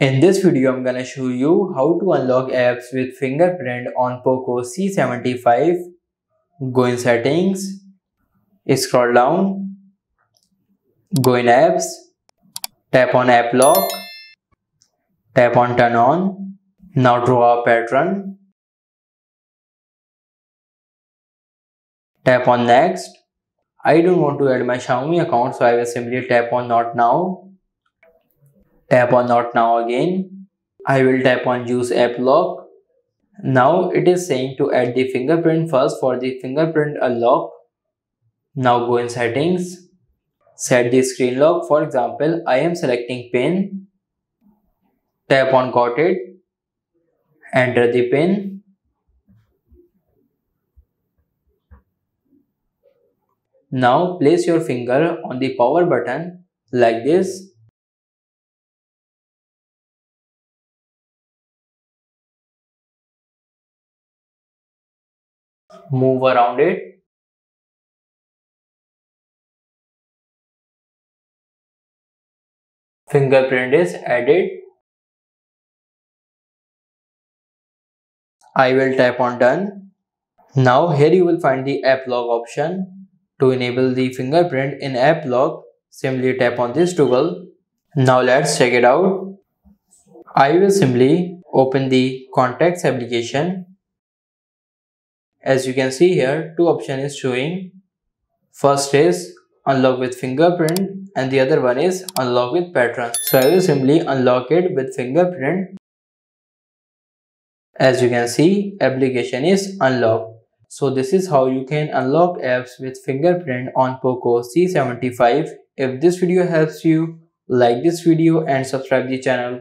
In this video, I'm gonna show you how to unlock apps with fingerprint on POCO C75. Go in settings, scroll down, go in apps, tap on app lock, tap on turn on. Now draw a pattern. Tap on next. I don't want to add my Xiaomi account so I will simply tap on not now tap on not now again. I will tap on use app lock. Now it is saying to add the fingerprint first. For the fingerprint unlock now go in settings. Set the screen lock. For example I am selecting pin tap on got it. Enter the pin now place your finger on the power button like this move around it. Fingerprint is added. I will tap on done. Now here you will find the app lock option. To enable the fingerprint in app lock simply tap on this toggle. Now let's check it out. I will simply open the contacts application as you can see here two option is showing. First is unlock with fingerprint and the other one is unlock with pattern. So i will simply unlock it with fingerprint. As you can see application is unlocked. So this is how you can unlock apps with fingerprint on poco c75 if this video helps you like this video and subscribe the channel